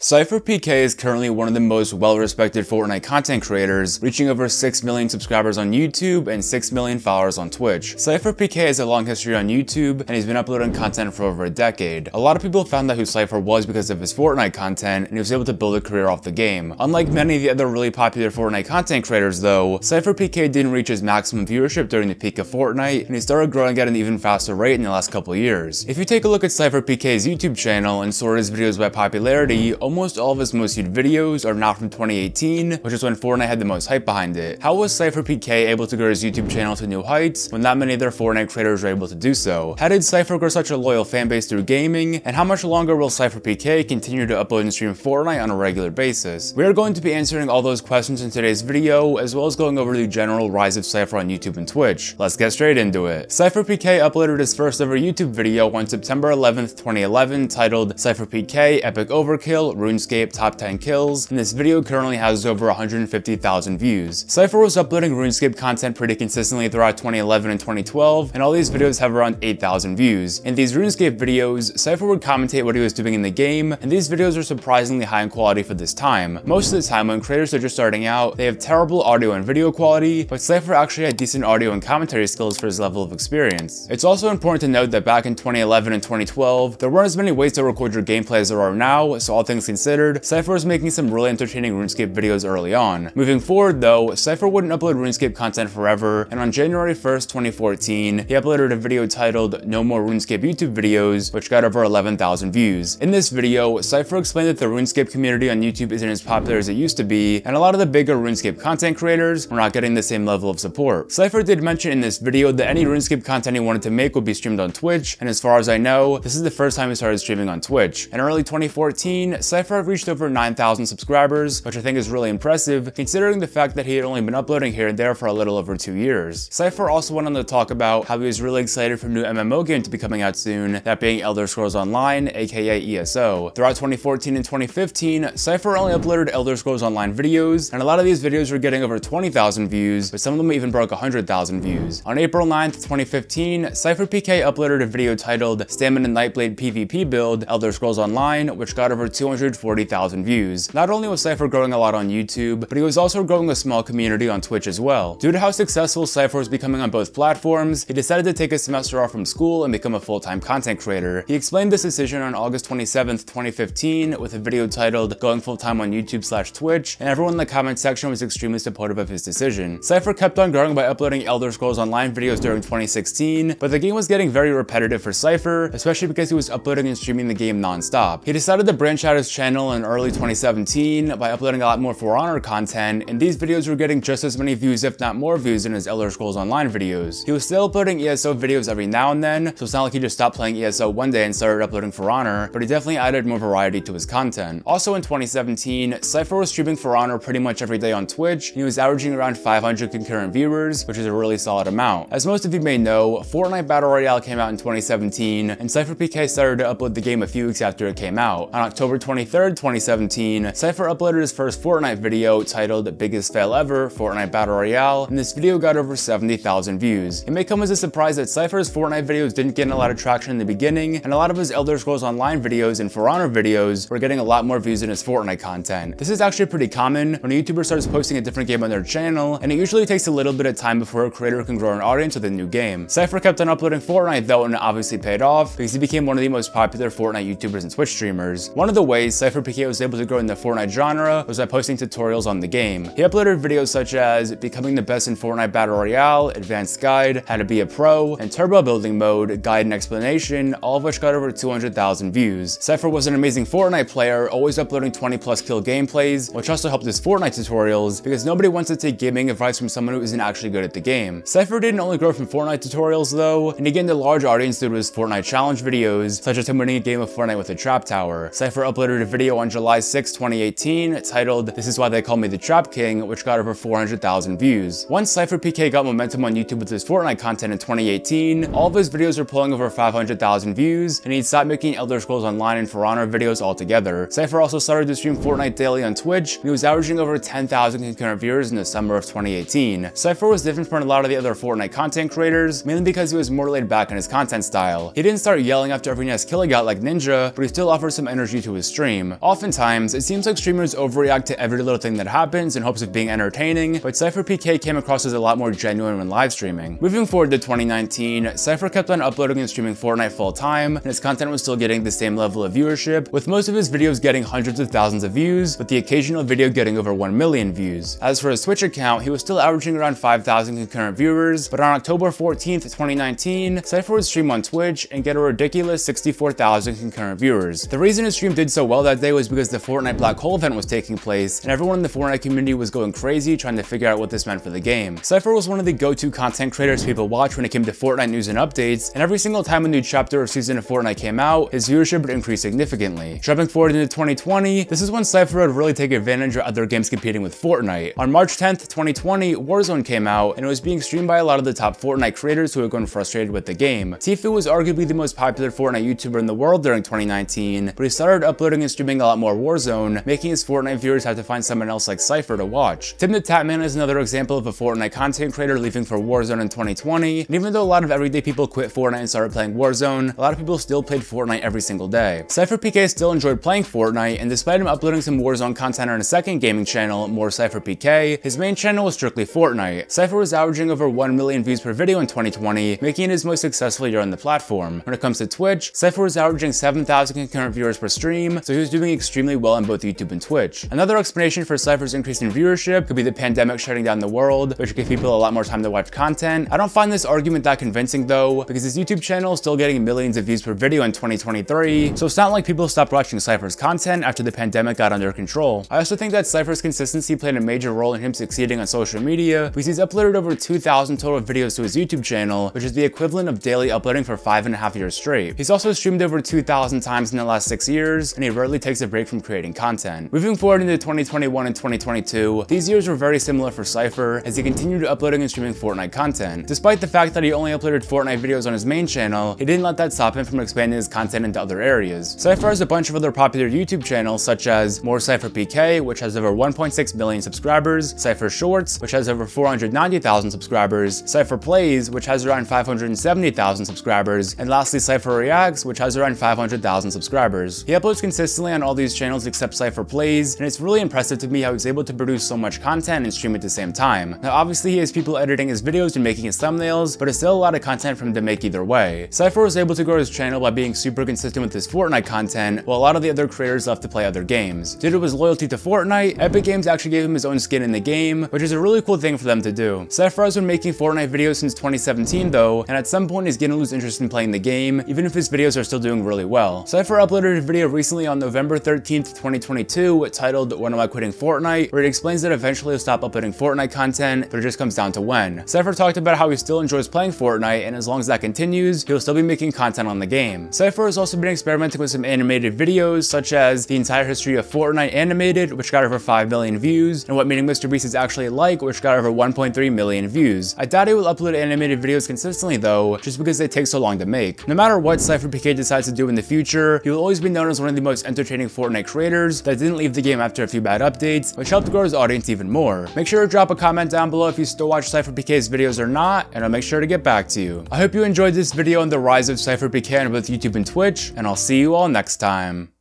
SypherPK is currently one of the most well-respected Fortnite content creators, reaching over 6 million subscribers on YouTube and 6 million followers on Twitch. SypherPK has a long history on YouTube, and he's been uploading content for over a decade. A lot of people found out who Sypher was because of his Fortnite content, and he was able to build a career off the game. Unlike many of the other really popular Fortnite content creators though, SypherPK didn't reach his maximum viewership during the peak of Fortnite, and he started growing at an even faster rate in the last couple years. If you take a look at SypherPK's YouTube channel and sort his videos by popularity, almost all of his most viewed videos are not from 2018, which is when Fortnite had the most hype behind it. How was SypherPK able to grow his YouTube channel to new heights when not many other Fortnite creators were able to do so? How did Sypher grow such a loyal fanbase through gaming, and how much longer will SypherPK continue to upload and stream Fortnite on a regular basis? We are going to be answering all those questions in today's video, as well as going over the general rise of Sypher on YouTube and Twitch. Let's get straight into it. SypherPK uploaded his first ever YouTube video on September 11th, 2011 titled SypherPK Epic Overkill RuneScape Top 10 Kills, and this video currently has over 150,000 views. Sypher was uploading RuneScape content pretty consistently throughout 2011 and 2012, and all these videos have around 8,000 views. In these RuneScape videos, Sypher would commentate what he was doing in the game, and these videos are surprisingly high in quality for this time. Most of the time when creators are just starting out, they have terrible audio and video quality, but Sypher actually had decent audio and commentary skills for his level of experience. It's also important to note that back in 2011 and 2012, there weren't as many ways to record your gameplay as there are now, so all things considered, Sypher was making some really entertaining RuneScape videos early on. Moving forward though, Sypher wouldn't upload RuneScape content forever, and on January 1st, 2014, he uploaded a video titled No More RuneScape YouTube Videos, which got over 11,000 views. In this video, Sypher explained that the RuneScape community on YouTube isn't as popular as it used to be, and a lot of the bigger RuneScape content creators were not getting the same level of support. Sypher did mention in this video that any RuneScape content he wanted to make would be streamed on Twitch, and as far as I know, this is the first time he started streaming on Twitch. In early 2014, Sypher had reached over 9,000 subscribers, which I think is really impressive considering the fact that he had only been uploading here and there for a little over two years. Sypher also went on to talk about how he was really excited for a new MMO game to be coming out soon, that being Elder Scrolls Online, aka ESO. Throughout 2014 and 2015, Sypher only uploaded Elder Scrolls Online videos, and a lot of these videos were getting over 20,000 views, but some of them even broke 100,000 views. On April 9th, 2015, Sypher PK uploaded a video titled Stamina and Nightblade PvP build Elder Scrolls Online, which got over 240,000 views. Not only was Sypher growing a lot on YouTube, but he was also growing a small community on Twitch as well. Due to how successful Sypher was becoming on both platforms, he decided to take a semester off from school and become a full-time content creator. He explained this decision on August 27th, 2015 with a video titled Going Full-Time on YouTube slash Twitch, and everyone in the comment section was extremely supportive of his decision. Sypher kept on growing by uploading Elder Scrolls Online videos during 2016, but the game was getting very repetitive for Sypher, especially because he was uploading and streaming the game non-stop. He decided to branch out his channel in early 2017 by uploading a lot more For Honor content, and these videos were getting just as many views if not more views than his Elder Scrolls Online videos. He was still uploading ESO videos every now and then, so it's not like he just stopped playing ESO one day and started uploading For Honor, but he definitely added more variety to his content. Also in 2017, Sypher was streaming For Honor pretty much every day on Twitch, and he was averaging around 500 concurrent viewers, which is a really solid amount. As most of you may know, Fortnite Battle Royale came out in 2017, and Sypher PK started to upload the game a few weeks after it came out. On October 23rd, 2017, Sypher uploaded his first Fortnite video titled Biggest Fail Ever Fortnite Battle Royale, and this video got over 70,000 views. It may come as a surprise that Sypher's Fortnite videos didn't get a lot of traction in the beginning, and a lot of his Elder Scrolls Online videos and For Honor videos were getting a lot more views than his Fortnite content. This is actually pretty common when a YouTuber starts posting a different game on their channel, and it usually takes a little bit of time before a creator can grow an audience with a new game. Sypher kept on uploading Fortnite though, and it obviously paid off because he became one of the most popular Fortnite YouTubers and Twitch streamers. One of the ways SypherPK was able to grow in the Fortnite genre was by posting tutorials on the game. He uploaded videos such as becoming the best in Fortnite Battle Royale, advanced guide, how to be a pro, and turbo building mode, guide and explanation, all of which got over 200,000 views. Sypher was an amazing Fortnite player, always uploading 20 plus kill gameplays, which also helped his Fortnite tutorials because nobody wants to take gaming advice from someone who isn't actually good at the game. Sypher didn't only grow from Fortnite tutorials though, and he gained a large audience due to his Fortnite challenge videos, such as him winning a game of Fortnite with a trap tower. Sypher uploaded a video on July 6, 2018 titled This is why they call me the Trap King, which got over 400,000 views. Once SypherPK got momentum on YouTube with his Fortnite content in 2018, all of his videos were pulling over 500,000 views, and he'd stopped making Elder Scrolls Online and For Honor videos altogether. Sypher also started to stream Fortnite daily on Twitch, and he was averaging over 10,000 concurrent viewers in the summer of 2018. Sypher was different from a lot of the other Fortnite content creators, mainly because he was more laid back in his content style. He didn't start yelling after every nice kill he got like Ninja, but he still offered some energy to his stream. Stream. Oftentimes, it seems like streamers overreact to every little thing that happens in hopes of being entertaining, but SypherPK came across as a lot more genuine when live streaming. Moving forward to 2019, Sypher kept on uploading and streaming Fortnite full time, and his content was still getting the same level of viewership, with most of his videos getting hundreds of thousands of views, with the occasional video getting over 1 million views. As for his Twitch account, he was still averaging around 5,000 concurrent viewers, but on October 14th, 2019, Sypher would stream on Twitch and get a ridiculous 64,000 concurrent viewers. The reason his stream did so well that day was because the Fortnite Black Hole event was taking place, and everyone in the Fortnite community was going crazy trying to figure out what this meant for the game. Sypher was one of the go-to content creators people watch when it came to Fortnite news and updates, and every single time a new chapter or season of Fortnite came out, his viewership would increase significantly. Jumping forward into 2020, this is when Sypher would really take advantage of other games competing with Fortnite. On March 10th, 2020, Warzone came out, and it was being streamed by a lot of the top Fortnite creators who had grown frustrated with the game. Tfue was arguably the most popular Fortnite YouTuber in the world during 2019, but he started uploading and streaming a lot more Warzone, making his Fortnite viewers have to find someone else like Sypher to watch. Tim the Tatman is another example of a Fortnite content creator leaving for Warzone in 2020, and even though a lot of everyday people quit Fortnite and started playing Warzone, a lot of people still played Fortnite every single day. Sypher PK still enjoyed playing Fortnite, and despite him uploading some Warzone content on a second gaming channel, More Sypher PK, his main channel was strictly Fortnite. Sypher was averaging over 1 million views per video in 2020, making it his most successful year on the platform. When it comes to Twitch, Sypher was averaging 7,000 concurrent viewers per stream, so he was doing extremely well on both YouTube and Twitch. Another explanation for Sypher's increase in viewership could be the pandemic shutting down the world, which gave people a lot more time to watch content. I don't find this argument that convincing though, because his YouTube channel is still getting millions of views per video in 2023, so it's not like people stopped watching Sypher's content after the pandemic got under control. I also think that Sypher's consistency played a major role in him succeeding on social media, because he's uploaded over 2,000 total videos to his YouTube channel, which is the equivalent of daily uploading for five and a half years straight. He's also streamed over 2,000 times in the last six years, and he takes a break from creating content. Moving forward into 2021 and 2022, these years were very similar for Sypher, as he continued uploading and streaming Fortnite content. Despite the fact that he only uploaded Fortnite videos on his main channel, he didn't let that stop him from expanding his content into other areas. Sypher has a bunch of other popular YouTube channels such as More Sypher PK, which has over 1.6 million subscribers, Sypher Shorts, which has over 490,000 subscribers, Sypher Plays, which has around 570,000 subscribers, and lastly Sypher Reacts, which has around 500,000 subscribers. He uploads consistently on all these channels except Sypher Plays, and it's really impressive to me how he's able to produce so much content and stream at the same time. Now obviously he has people editing his videos and making his thumbnails, but it's still a lot of content for him to make either way. Sypher was able to grow his channel by being super consistent with his Fortnite content, while a lot of the other creators left to play other games. Due to his loyalty to Fortnite, Epic Games actually gave him his own skin in the game, which is a really cool thing for them to do. Sypher has been making Fortnite videos since 2017 though, and at some point he's gonna lose interest in playing the game, even if his videos are still doing really well. Sypher uploaded a video recently on November 13th, 2022, titled When Am I Quitting Fortnite, where it explains that eventually he'll stop uploading Fortnite content, but it just comes down to when. Sypher talked about how he still enjoys playing Fortnite, and as long as that continues, he'll still be making content on the game. Sypher has also been experimenting with some animated videos, such as the entire history of Fortnite animated, which got over 5 million views, and what Meeting Mr. Beast is actually like, which got over 1.3 million views. I doubt he will upload animated videos consistently though, just because they take so long to make. No matter what SypherPK decides to do in the future, he will always be known as one of the most entertaining Fortnite creators that didn't leave the game after a few bad updates, which helped grow his audience even more. Make sure to drop a comment down below if you still watch SypherPK's videos or not, and I'll make sure to get back to you. I hope you enjoyed this video on the rise of SypherPK on both YouTube and Twitch, and I'll see you all next time.